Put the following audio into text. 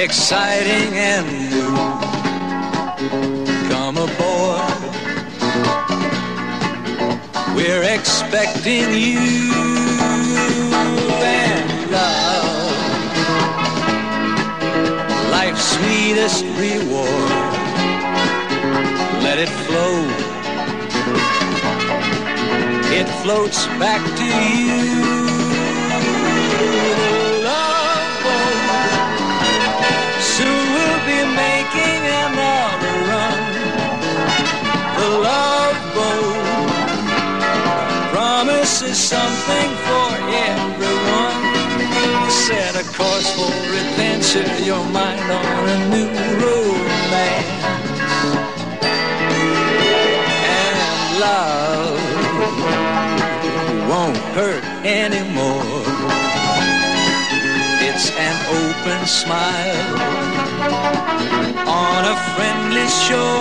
exciting and new. Come aboard. We're expecting you and love. Life's sweetest reward. Let it flow. It floats back to you. Promises something for everyone. Set a course for adventure, your mind on a new romance. And love won't hurt anymore. It's an open smile on a friendly shore.